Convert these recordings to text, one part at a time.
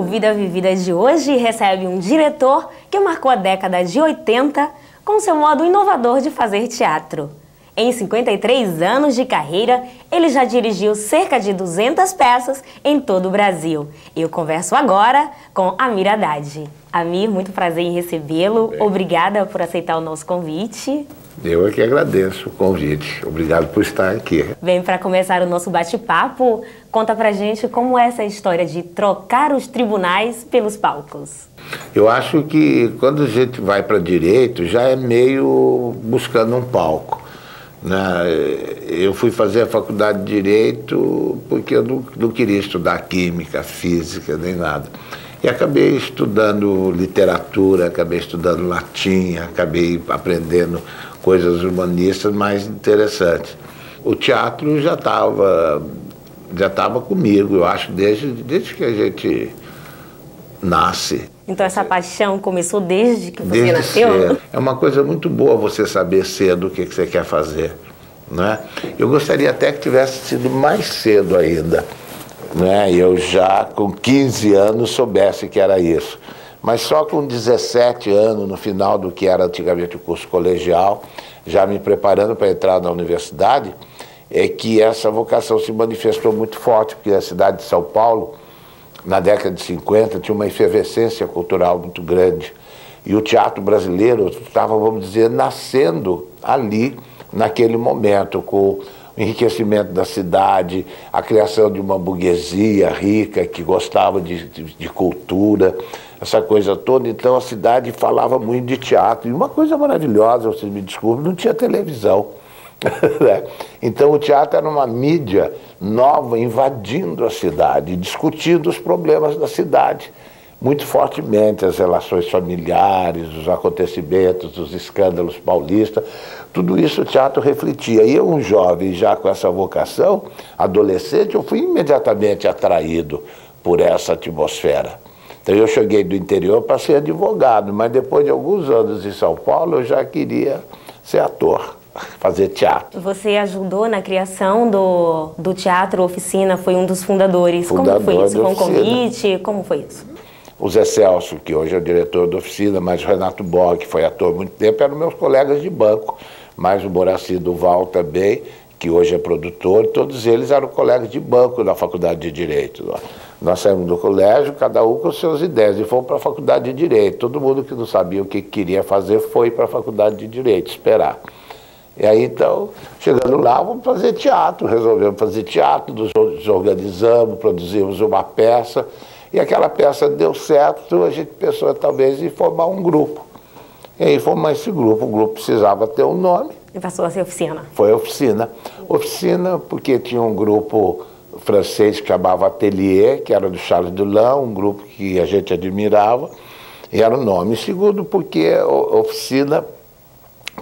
O Vida Vivida de hoje recebe um diretor que marcou a década de 80 com seu modo inovador de fazer teatro. Em 53 anos de carreira, ele já dirigiu cerca de 200 peças em todo o Brasil. Eu converso agora com Amir Haddad. Amir, muito prazer em recebê-lo. Obrigada por aceitar o nosso convite. Eu é que agradeço o convite. Obrigado por estar aqui. Bem, para começar o nosso bate-papo, conta pra gente como é essa história de trocar os tribunais pelos palcos. Eu acho que quando a gente vai para direito, já é meio buscando um palco. Né? Eu fui fazer a faculdade de Direito porque eu não, não queria estudar química, física, nem nada. E acabei estudando literatura, acabei estudando latim, acabei aprendendo coisas humanistas mais interessantes. O teatro já estava já estava comigo, eu acho, desde, desde que a gente nasce. Então essa paixão começou desde que você desde nasceu? Cedo. É uma coisa muito boa você saber cedo o que, que você quer fazer. Né? Eu gostaria até que tivesse sido mais cedo ainda. Né? Eu já com 15 anos soubesse que era isso. Mas só com 17 anos, no final do que era antigamente o curso colegial, já me preparando para entrar na universidade, é que essa vocação se manifestou muito forte, porque a cidade de São Paulo, na década de 50, tinha uma efervescência cultural muito grande. E o teatro brasileiro estava, vamos dizer, nascendo ali, naquele momento, com o enriquecimento da cidade, a criação de uma burguesia rica que gostava de, de, de cultura, essa coisa toda. Então a cidade falava muito de teatro. E uma coisa maravilhosa, vocês me desculpem, não tinha televisão. Né? então o teatro era uma mídia nova invadindo a cidade, discutindo os problemas da cidade muito fortemente as relações familiares, os acontecimentos, os escândalos paulistas, tudo isso o teatro refletia. E eu, um jovem já com essa vocação, adolescente, eu fui imediatamente atraído por essa atmosfera. Então eu cheguei do interior para ser advogado, mas depois de alguns anos em São Paulo eu já queria ser ator fazer teatro. Você ajudou na criação do, do Teatro Oficina, foi um dos fundadores. Fundador Como foi isso? Oficina. convite? Como foi isso? O Zé Celso, que hoje é o diretor da oficina, mas o Renato Borg, que foi ator há muito tempo, eram meus colegas de banco, mais o Moraci Duval também, que hoje é produtor, todos eles eram colegas de banco da Faculdade de Direito. Nós saímos do colégio, cada um com suas ideias, e fomos para a Faculdade de Direito. Todo mundo que não sabia o que queria fazer foi para a Faculdade de Direito, esperar. E aí, então, chegando lá, vamos fazer teatro. Resolvemos fazer teatro, nos organizamos, produzimos uma peça. E aquela peça deu certo, a gente pensou talvez em formar um grupo. E aí formar esse grupo. O grupo precisava ter um nome. E passou a ser oficina. Foi oficina. Oficina porque tinha um grupo francês que chamava Atelier, que era do Charles Dulin, um grupo que a gente admirava, e era o nome. Segundo, porque oficina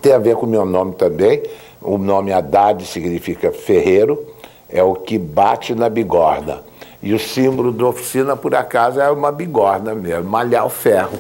tem a ver com o meu nome também. O nome Haddad significa ferreiro, é o que bate na bigorna. E o símbolo da oficina, por acaso, é uma bigorna mesmo, malhar o ferro.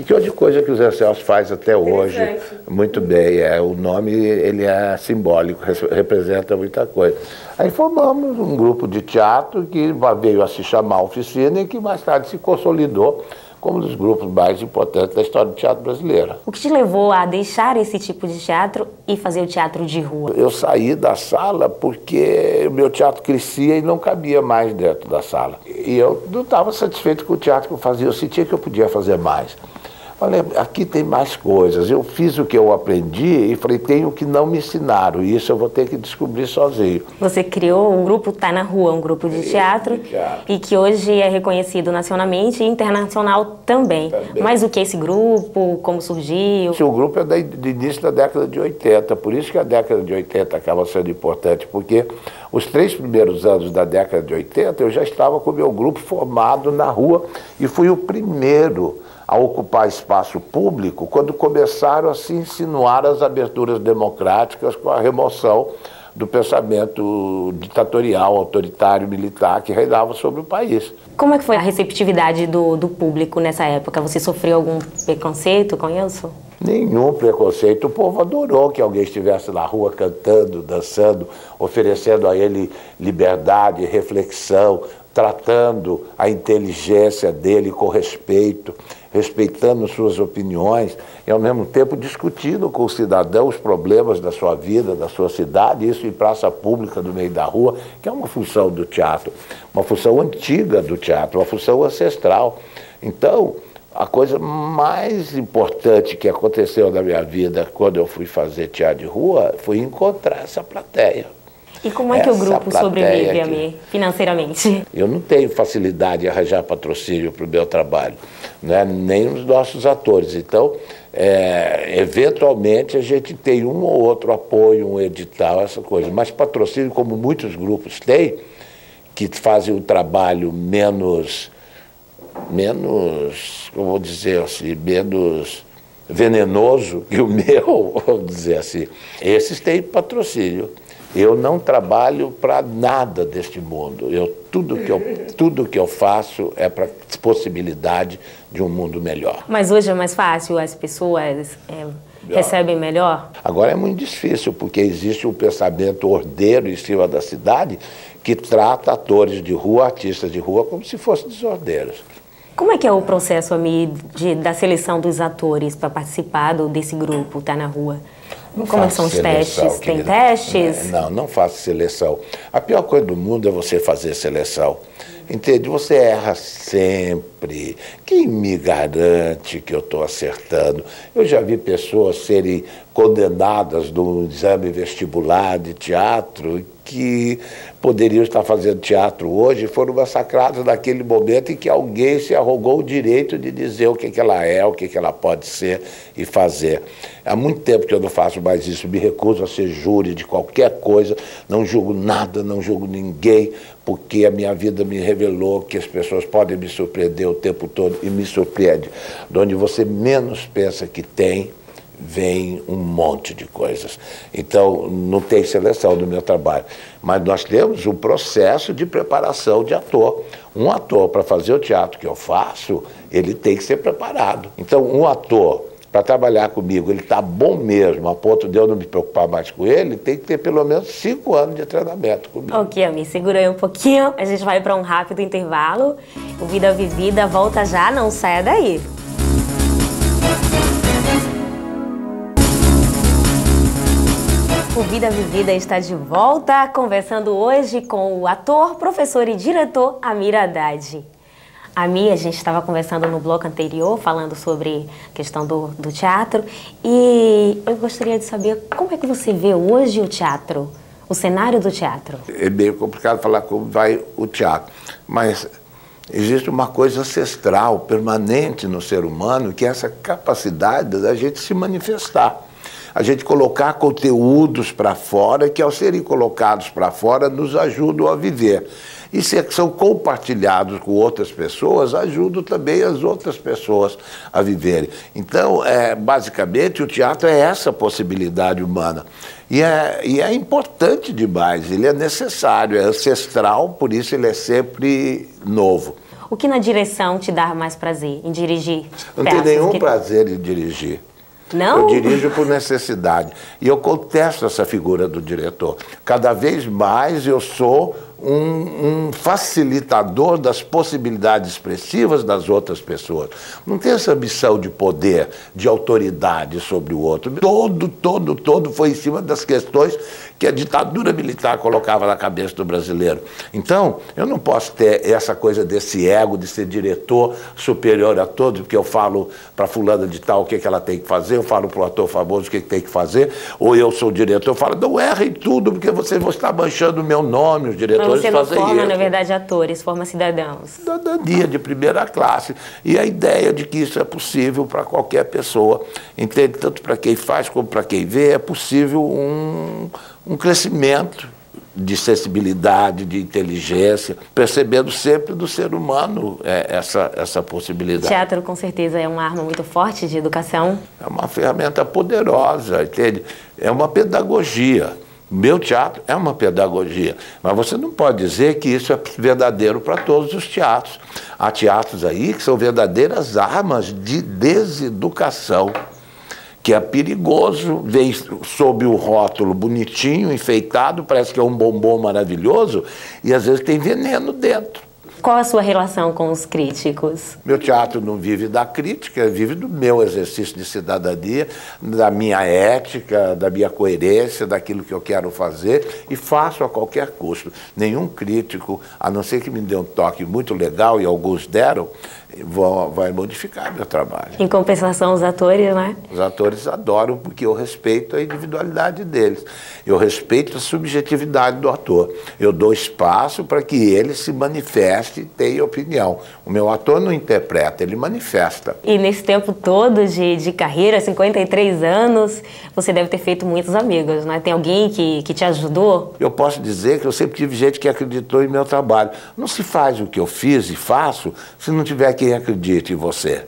E que outra coisa que o Zé Celso faz até hoje, muito bem, é o nome ele é simbólico, representa muita coisa. Aí formamos um grupo de teatro que veio a se chamar Oficina e que mais tarde se consolidou como um dos grupos mais importantes da história do teatro brasileiro. O que te levou a deixar esse tipo de teatro e fazer o teatro de rua? Eu saí da sala porque o meu teatro crescia e não cabia mais dentro da sala. E eu não estava satisfeito com o teatro que eu fazia, eu sentia que eu podia fazer mais. Falei, aqui tem mais coisas. Eu fiz o que eu aprendi e falei, tenho que não me ensinaram. E isso eu vou ter que descobrir sozinho. Você criou um grupo Tá na Rua, um grupo de teatro, de teatro. e que hoje é reconhecido nacionalmente e internacional também. Também. Mas o que é esse grupo? Como surgiu? O grupo é do início da década de 80, por isso que a década de 80 acaba sendo importante, porque os três primeiros anos da década de 80 eu já estava com o meu grupo formado na rua e fui o primeiro a ocupar espaço público quando começaram a se insinuar as aberturas democráticas com a remoção do pensamento ditatorial, autoritário, militar que reinava sobre o país. Como é que foi a receptividade do, do público nessa época? Você sofreu algum preconceito com isso? Nenhum preconceito. O povo adorou que alguém estivesse na rua cantando, dançando, oferecendo a ele liberdade, reflexão, tratando a inteligência dele com respeito, respeitando suas opiniões e, ao mesmo tempo, discutindo com o cidadão os problemas da sua vida, da sua cidade, isso em praça pública, no meio da rua, que é uma função do teatro, uma função antiga do teatro, uma função ancestral. Então, a coisa mais importante que aconteceu na minha vida quando eu fui fazer teatro de rua foi encontrar essa plateia. E como é que o grupo sobrevive a mim financeiramente? Eu não tenho facilidade em arranjar patrocínio para o meu trabalho, né? nem os nossos atores. Então, é, eventualmente a gente tem um ou outro apoio, um edital, essa coisa. Mas patrocínio, como muitos grupos têm, que fazem um trabalho menos, menos, como vou dizer assim, menos venenoso que o meu, vamos dizer assim. Esses têm patrocínio. Eu não trabalho para nada deste mundo. Eu, tudo, que eu, tudo que eu faço é para possibilidade de um mundo melhor. Mas hoje é mais fácil, as pessoas é, recebem melhor? Agora é muito difícil, porque existe um pensamento ordeiro em cima da cidade que trata atores de rua, artistas de rua, como se fossem desordeiros. Como é que é o processo, Ami, de, da seleção dos atores para participar do, desse grupo, Tá na Rua? Não Como são os seleção, testes? Tem testes? Não, não faço seleção. A pior coisa do mundo é você fazer seleção. Entende? Você erra sempre. Quem me garante que eu estou acertando? Eu já vi pessoas serem condenadas no exame vestibular de teatro que poderiam estar fazendo teatro hoje foram massacrados naquele momento em que alguém se arrogou o direito de dizer o que, que ela é, o que, que ela pode ser e fazer. Há muito tempo que eu não faço mais isso, me recuso a ser júri de qualquer coisa, não julgo nada, não julgo ninguém, porque a minha vida me revelou que as pessoas podem me surpreender o tempo todo e me surpreende. De onde você menos pensa que tem, vem um monte de coisas. Então, não tem seleção no meu trabalho. Mas nós temos um processo de preparação de ator. Um ator, para fazer o teatro que eu faço, ele tem que ser preparado. Então, um ator, para trabalhar comigo, ele está bom mesmo, a ponto de eu não me preocupar mais com ele, tem que ter pelo menos cinco anos de treinamento comigo. Ok, Ami, segura aí um pouquinho. A gente vai para um rápido intervalo. O Vida Vivida volta já, não saia daí. O Vida Vivida está de volta, conversando hoje com o ator, professor e diretor Amir Haddad. Ami, a gente estava conversando no bloco anterior, falando sobre a questão do, do teatro, e eu gostaria de saber como é que você vê hoje o teatro, o cenário do teatro. É meio complicado falar como vai o teatro, mas existe uma coisa ancestral, permanente no ser humano, que é essa capacidade da gente se manifestar a gente colocar conteúdos para fora que, ao serem colocados para fora, nos ajudam a viver. E se são compartilhados com outras pessoas, ajudam também as outras pessoas a viverem. Então, é, basicamente, o teatro é essa possibilidade humana. E é, e é importante demais, ele é necessário, é ancestral, por isso ele é sempre novo. O que na direção te dá mais prazer em dirigir? Não tenho nenhum que... prazer em dirigir. Não? Eu dirijo por necessidade. E eu contesto essa figura do diretor. Cada vez mais eu sou um, um, facilitador das possibilidades expressivas das outras pessoas. Não tem essa ambição de poder, de autoridade sobre o outro. Todo, todo, todo foi em cima das questões que a ditadura militar colocava na cabeça do brasileiro. Então, eu não posso ter essa coisa desse ego de ser diretor superior a todos, porque eu falo para fulana de tal o que, que ela tem que fazer, eu falo para o ator famoso o que, que tem que fazer, ou eu sou diretor, eu falo, não erra em tudo, porque você, você está manchando o meu nome, os diretores atores você não forma, na verdade, atores, forma cidadãos. Cidadania de primeira classe. E a ideia de que isso é possível para qualquer pessoa, entende? Tanto para quem faz como para quem vê, é possível um, um crescimento de sensibilidade, de inteligência, percebendo sempre do ser humano é, essa, essa possibilidade. O teatro, com certeza, é uma arma muito forte de educação. É uma ferramenta poderosa, entende? É uma pedagogia. Meu teatro é uma pedagogia, mas você não pode dizer que isso é verdadeiro para todos os teatros. Há teatros aí que são verdadeiras armas de deseducação, que é perigoso, vem sob o rótulo bonitinho, enfeitado, parece que é um bombom maravilhoso, e às vezes tem veneno dentro. Qual a sua relação com os críticos? Meu teatro não vive da crítica, vive do meu exercício de cidadania, da minha ética, da minha coerência, daquilo que eu quero fazer e faço a qualquer custo. Nenhum crítico, a não ser que me dê um toque muito legal, e alguns deram, vai modificar meu trabalho. Em compensação, os atores, né? Os atores adoram porque eu respeito a individualidade deles. Eu respeito a subjetividade do ator. Eu dou espaço para que ele se manifeste e tenha opinião. O meu ator não interpreta, ele manifesta. E nesse tempo todo de, de carreira, 53 anos, você deve ter feito muitos amigos, né? Tem alguém que, que te ajudou? Eu posso dizer que eu sempre tive gente que acreditou em meu trabalho. Não se faz o que eu fiz e faço se não tiver quem acredite em você.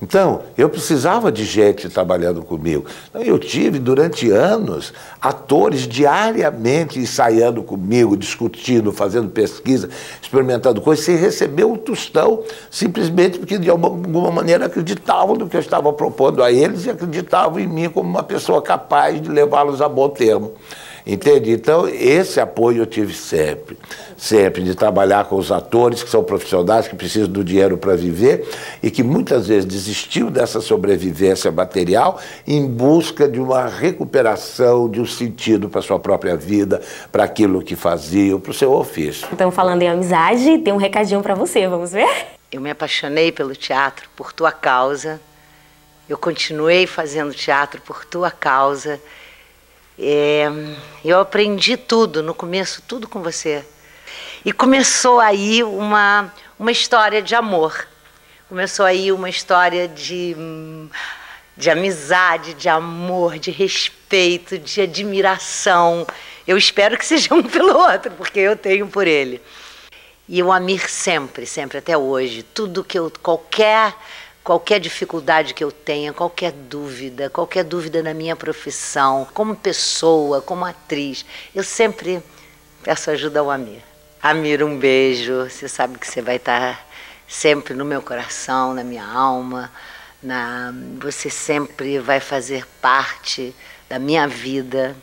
Então, eu precisava de gente trabalhando comigo. Então, eu tive, durante anos, atores diariamente ensaiando comigo, discutindo, fazendo pesquisa, experimentando coisas, sem receber um tostão, simplesmente porque, de alguma maneira, acreditavam no que eu estava propondo a eles e acreditavam em mim como uma pessoa capaz de levá-los a bom termo. Entende? Então, esse apoio eu tive sempre. Sempre, de trabalhar com os atores, que são profissionais, que precisam do dinheiro para viver e que muitas vezes desistiu dessa sobrevivência material em busca de uma recuperação, de um sentido para a sua própria vida, para aquilo que faziam, para o seu ofício. Então, falando em amizade, tem um recadinho para você, vamos ver? Eu me apaixonei pelo teatro por tua causa. Eu continuei fazendo teatro por tua causa. É, eu aprendi tudo no começo, tudo com você. E começou aí uma, uma história de amor. Começou aí uma história de, de amizade, de amor, de respeito, de admiração. Eu espero que seja um pelo outro, porque eu tenho por ele. E o Amir sempre, sempre até hoje, tudo que eu qualquer qualquer dificuldade que eu tenha, qualquer dúvida, qualquer dúvida na minha profissão, como pessoa, como atriz, eu sempre peço ajuda ao Amir. Amir, um beijo. Você sabe que você vai estar sempre no meu coração, na minha alma. Na, você sempre vai fazer parte da minha vida.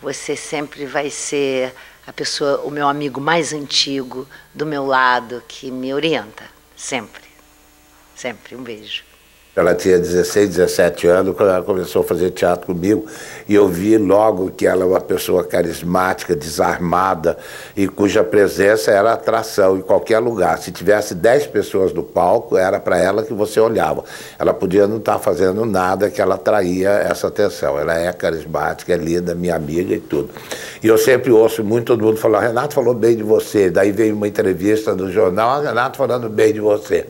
Você sempre vai ser a pessoa, o meu amigo mais antigo do meu lado que me orienta, sempre. Sempre. Um beijo. Ela tinha 16, 17 anos quando ela começou a fazer teatro comigo e eu vi logo que ela é uma pessoa carismática, desarmada e cuja presença era atração em qualquer lugar. Se tivesse 10 pessoas no palco, era para ela que você olhava. Ela podia não estar tá fazendo nada que ela atraía essa atenção. Ela é carismática, é linda, minha amiga e tudo. E eu sempre ouço muito todo mundo falar: Renato falou bem de você. Daí veio uma entrevista no jornal: ah, Renato falando bem de você.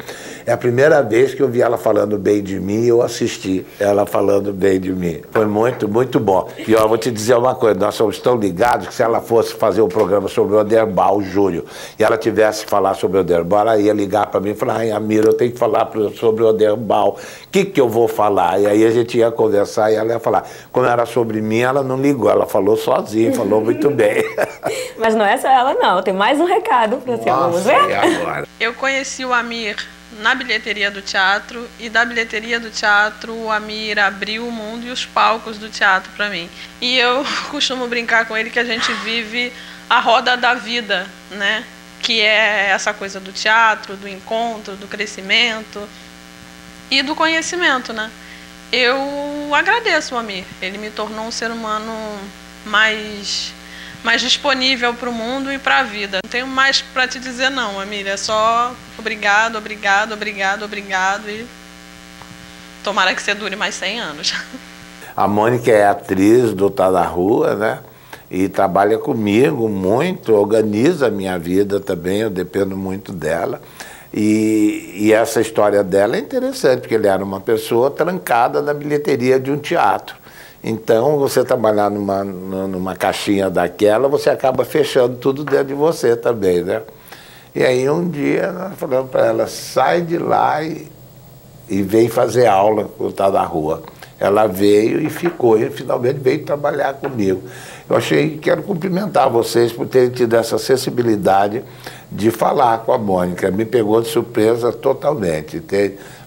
É a primeira vez que eu vi ela falando bem de mim e eu assisti ela falando bem de mim. Foi muito, muito bom. E eu vou te dizer uma coisa: nós somos tão ligados que se ela fosse fazer um programa sobre o Oderbal, Júlio, e ela tivesse que falar sobre o Oderbal, ela ia ligar para mim e falar: ai, Amira, eu tenho que falar sobre o Oderbal. O que, que eu vou falar? E aí a gente ia conversar e ela ia falar. Quando era sobre mim, ela não ligou, ela falou sozinha, falou muito bem. Mas não é só ela, não. Tem mais um recado para você. Vamos ver? agora? Eu conheci o Amir na bilheteria do teatro e da bilheteria do teatro o Amir abriu o mundo e os palcos do teatro para mim. E eu costumo brincar com ele que a gente vive a roda da vida, né? Que é essa coisa do teatro, do encontro, do crescimento e do conhecimento, né? Eu agradeço o Amir. Ele me tornou um ser humano mais mais disponível para o mundo e para a vida. Não tenho mais para te dizer não, Amília. É só obrigado, obrigado, obrigado, obrigado e tomara que você dure mais 100 anos. A Mônica é atriz do Tá da Rua, né? E trabalha comigo muito, organiza a minha vida também, eu dependo muito dela. E, e, essa história dela é interessante, porque ele era uma pessoa trancada na bilheteria de um teatro. Então, você trabalhar numa, numa caixinha daquela, você acaba fechando tudo dentro de você também, né? E aí um dia nós falamos para ela, sai de lá e, e vem fazer aula quando está na rua. Ela veio e ficou, e finalmente veio trabalhar comigo. Eu achei, quero cumprimentar vocês por terem tido essa sensibilidade de falar com a Mônica. Me pegou de surpresa totalmente.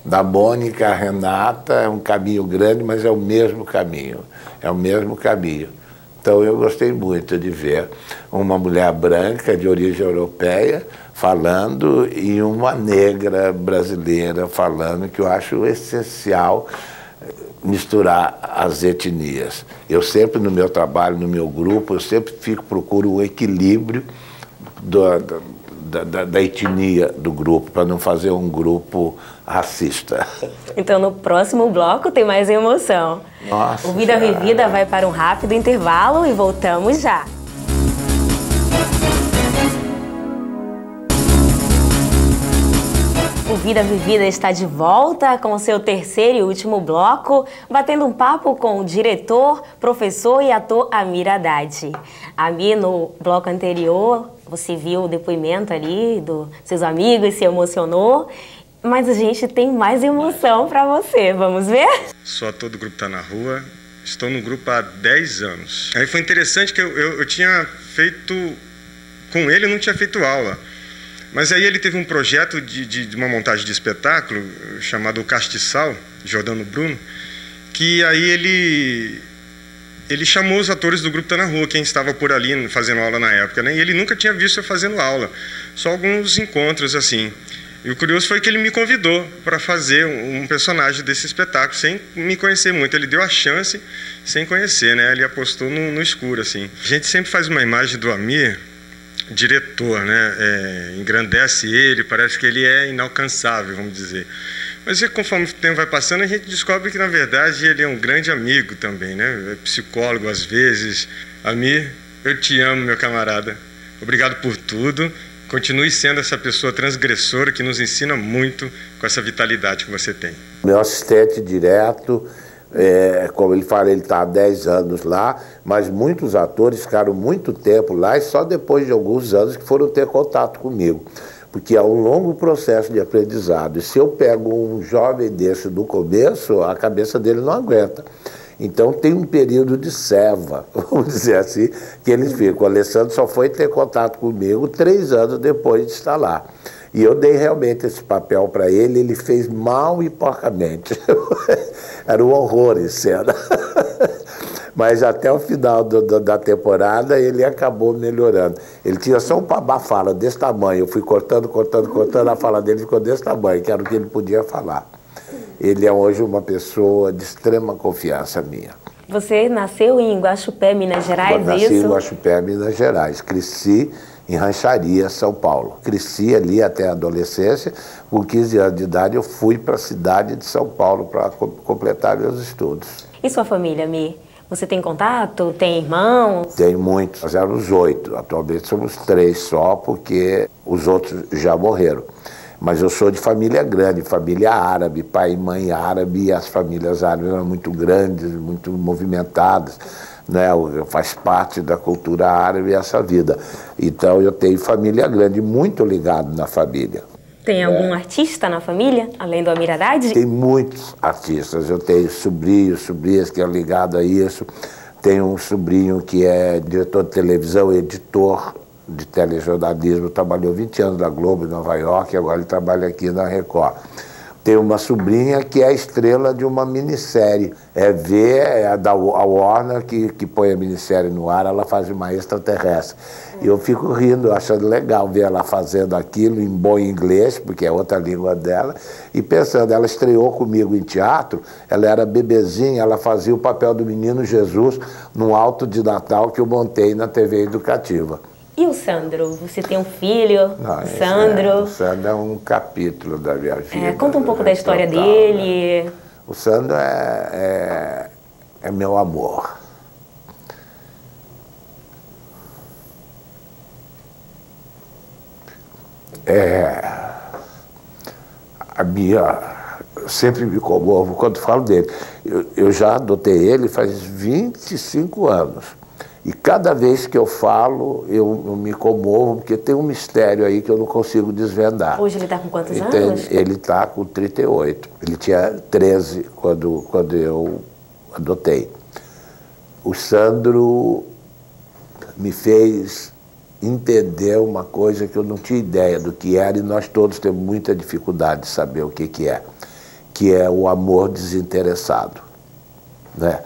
Da Mônica a Renata é um caminho grande, mas é o mesmo caminho. É o mesmo caminho. Então eu gostei muito de ver uma mulher branca de origem europeia falando e uma negra brasileira falando, que eu acho essencial eh, misturar as etnias. Eu sempre no meu trabalho, no meu grupo, eu sempre fico procuro o equilíbrio do, da, da, da etnia do grupo, para não fazer um grupo racista. Então no próximo bloco tem mais emoção. Nossa. O Vida Vivida vai para um rápido intervalo e voltamos já. O Vida Vivida está de volta com seu terceiro e último bloco, batendo um papo com o diretor, professor e ator Amir Haddad. Amir, no bloco anterior, você viu o depoimento ali dos seus amigos, se emocionou, mas a gente tem mais emoção para você. Vamos ver? Sou ator do grupo Tá Na Rua, estou no grupo há 10 anos. Aí foi interessante que eu, eu, eu tinha feito, com ele eu não tinha feito aula. Mas aí ele teve um projeto de, de, de uma montagem de espetáculo chamado Castiçal, Jordano Bruno, que aí ele ele chamou os atores do grupo Tá na Rua, quem estava por ali fazendo aula na época, né? E ele nunca tinha visto eu fazendo aula, só alguns encontros assim. E o curioso foi que ele me convidou para fazer um personagem desse espetáculo, sem me conhecer muito. Ele deu a chance sem conhecer, né? Ele apostou no, no escuro, assim. A gente sempre faz uma imagem do Amir diretor, né? É, engrandece ele, parece que ele é inalcançável, vamos dizer. Mas conforme o tempo vai passando, a gente descobre que, na verdade, ele é um grande amigo também, né? É psicólogo às vezes. Amir, eu te amo, meu camarada. Obrigado por tudo. Continue sendo essa pessoa transgressora que nos ensina muito com essa vitalidade que você tem. Meu assistente direto, é, como ele fala, ele está há 10 anos lá, mas muitos atores ficaram muito tempo lá e só depois de alguns anos que foram ter contato comigo. Porque é um longo processo de aprendizado. E se eu pego um jovem desse do começo, a cabeça dele não aguenta. Então tem um período de ceva, vamos dizer assim, que eles ficam. O Alessandro só foi ter contato comigo três anos depois de estar lá. E eu dei realmente esse papel para ele, ele fez mal e porcamente. Era um horror em cena. Mas até o final do, do, da temporada ele acabou melhorando. Ele tinha só uma fala desse tamanho. Eu fui cortando, cortando, cortando, a fala dele ficou desse tamanho, que era o que ele podia falar. Ele é hoje uma pessoa de extrema confiança minha. Você nasceu em Guaxupé, Minas Gerais, Eu nasci isso? em Guaxupé, Minas Gerais. Cresci em Rancharia, São Paulo. Cresci ali até a adolescência. Com 15 anos de idade, eu fui para a cidade de São Paulo para completar meus estudos. E sua família, Mi? Você tem contato? Tem irmãos? Tenho muitos. Nós éramos oito. Atualmente somos três só, porque os outros já morreram. Mas eu sou de família grande, família árabe, pai e mãe árabe, e as famílias árabes eram muito grandes, muito movimentadas né, faz parte da cultura árabe essa vida. Então eu tenho família grande, muito ligado na família. Tem algum é. artista na família, além do Amir Haddad? Tem muitos artistas. Eu tenho sobrinhos, sobrinhas que é ligado a isso. Tenho um sobrinho que é diretor de televisão, editor de telejornalismo, trabalhou 20 anos na Globo em Nova York, agora ele trabalha aqui na Record tem uma sobrinha que é a estrela de uma minissérie. É ver é a da Warner que, que põe a minissérie no ar, ela faz uma extraterrestre. E eu fico rindo, achando legal ver ela fazendo aquilo em bom inglês, porque é outra língua dela, e pensando, ela estreou comigo em teatro, ela era bebezinha, ela fazia o papel do menino Jesus no alto de Natal que eu montei na TV educativa. E o Sandro? Você tem um filho, Não, o Sandro. É, o Sandro é um capítulo da minha vida. É, conta um pouco da história total, dele. Né? O Sandro é, é, é meu amor. É, a minha sempre me comovo quando falo dele. Eu, eu já adotei ele faz 25 anos. E cada vez que eu falo, eu, eu, me comovo, porque tem um mistério aí que eu não consigo desvendar. Hoje ele está com quantos anos? ele está com 38. Ele tinha 13 quando, quando eu adotei. O Sandro me fez entender uma coisa que eu não tinha ideia do que era e nós todos temos muita dificuldade de saber o que, que é. que é o amor desinteressado. Né?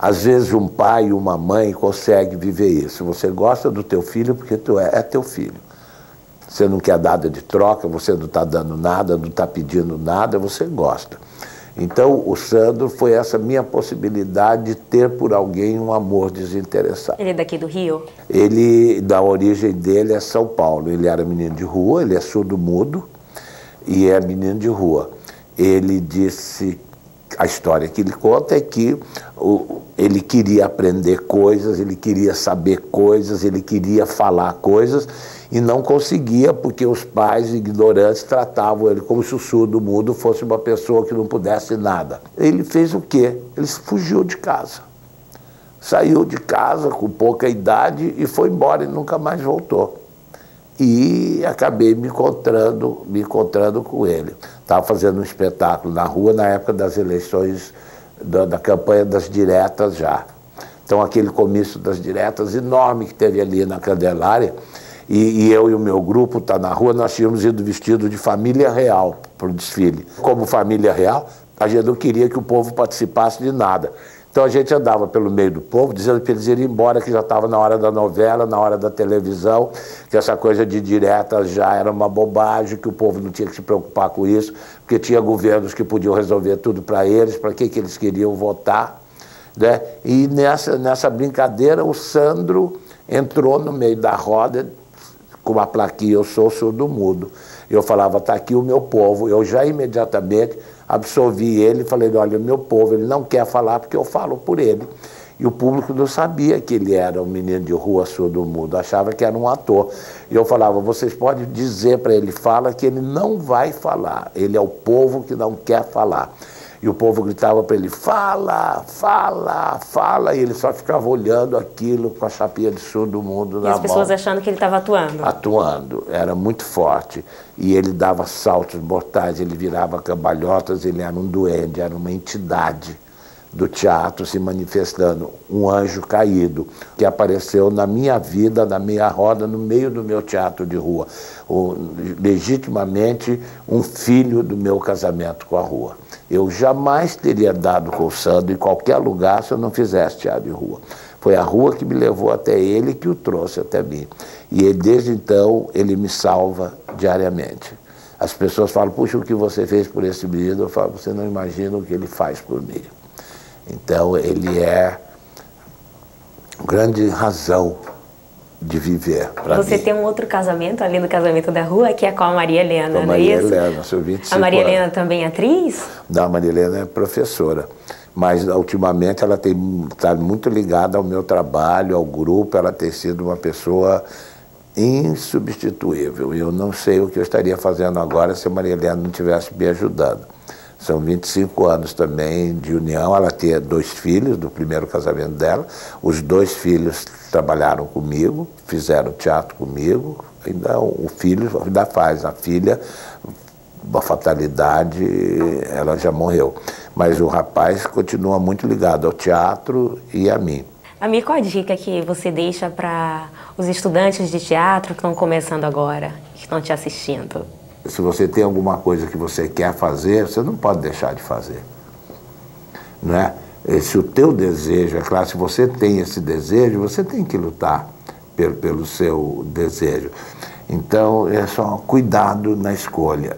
Às vezes um pai e uma mãe conseguem viver isso. Você gosta do teu filho porque tu é, é teu filho. Você não quer nada de troca, você não está dando nada, não está pedindo nada, você gosta. Então, o Sandro foi essa minha possibilidade de ter por alguém um amor desinteressado. Ele é daqui do Rio? Ele, da origem dele, é São Paulo. Ele era menino de rua, ele é surdo-mudo e é menino de rua. Ele disse a história que ele conta é que o, ele queria aprender coisas, ele queria saber coisas, ele queria falar coisas e não conseguia porque os pais ignorantes tratavam ele como se o surdo mudo fosse uma pessoa que não pudesse nada. Ele fez o quê? Ele fugiu de casa. Saiu de casa com pouca idade e foi embora e nunca mais voltou. E acabei me encontrando, me encontrando com ele. Estava fazendo um espetáculo na rua na época das eleições, da, da campanha das diretas já. Então aquele comício das diretas enorme que teve ali na Candelária, e, e, eu e o meu grupo tá na rua, nós tínhamos ido vestido de família real para o desfile. Como família real, a gente não queria que o povo participasse de nada. Então a gente andava pelo meio do povo dizendo para eles irem embora, que já estava na hora da novela, na hora da televisão, que essa coisa de direta já era uma bobagem, que o povo não tinha que se preocupar com isso, porque tinha governos que podiam resolver tudo para eles, para que, que eles queriam votar. Né? E nessa, nessa brincadeira o Sandro entrou no meio da roda com uma plaquinha, eu sou surdo mudo. Eu falava, está aqui o meu povo. Eu já imediatamente absolvi ele e falei, olha, meu povo, ele não quer falar porque eu falo por ele. E o público não sabia que ele era um menino de rua surdo mudo, achava que era um ator. E eu falava, vocês podem dizer para ele, fala que ele não vai falar, ele é o povo que não quer falar. E o povo gritava para ele: fala, fala, fala. E ele só ficava olhando aquilo com a chapinha de surdo mundo e na mão. E as pessoas achando que ele estava atuando. Atuando, era muito forte. E ele dava saltos mortais, ele virava cambalhotas, ele era um duende, era uma entidade do teatro se manifestando, um anjo caído, que apareceu na minha vida, na minha roda, no meio do meu teatro de rua. O, legitimamente um filho do meu casamento com a rua. Eu jamais teria dado com o Sandro em qualquer lugar se eu não fizesse teatro de rua. Foi a rua que me levou até ele que o trouxe até mim. E desde então ele me salva diariamente. As pessoas falam, puxa, o que você fez por esse menino? Eu falo, você não imagina o que ele faz por mim. Então ele é grande razão de viver. Você mim. tem um outro casamento, além do casamento da rua, que é com a Maria Helena, com a Maria é Helena, sou 25 A Maria anos. Helena também é atriz? Não, a Maria Helena é professora. Mas ultimamente ela está muito ligada ao meu trabalho, ao grupo, ela tem sido uma pessoa insubstituível. Eu não sei o que eu estaria fazendo agora se a Maria Helena não tivesse me ajudando. São 25 anos também de união. Ela tinha dois filhos do primeiro casamento dela. Os dois filhos trabalharam comigo, fizeram teatro comigo. Ainda o filho ainda faz. A filha, uma fatalidade, ela já morreu. Mas o rapaz continua muito ligado ao teatro e a mim. Amigo, qual a dica que você deixa para os estudantes de teatro que estão começando agora, que estão te assistindo? Se você tem alguma coisa que você quer fazer, você não pode deixar de fazer. Não é? Se o teu desejo, é claro, se você tem esse desejo, você tem que lutar pelo, pelo seu desejo. Então, é só cuidado na escolha.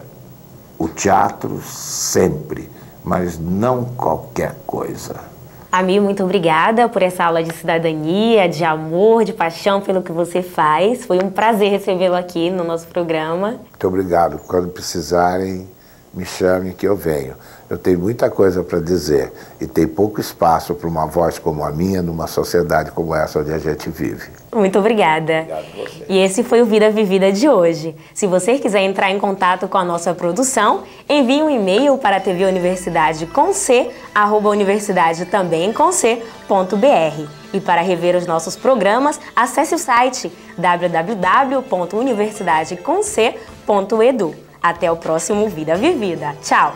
O teatro sempre, mas não qualquer coisa. Ami, muito obrigada por essa aula de cidadania, de amor, de paixão pelo que você faz. Foi um prazer recebê-lo aqui no nosso programa. Muito obrigado. Quando precisarem, me chamem que eu venho. Eu tenho muita coisa para dizer e tem pouco espaço para uma voz como a minha numa sociedade como essa onde a gente vive. Muito obrigada. Obrigado a você. E esse foi o Vida Vivida de hoje. Se você quiser entrar em contato com a nossa produção, envie um e-mail para a TV Universidade com C, arroba universidade também com C.br. E para rever os nossos programas, acesse o site www.universidadecomc.edu. Até o próximo Vida Vivida. Tchau!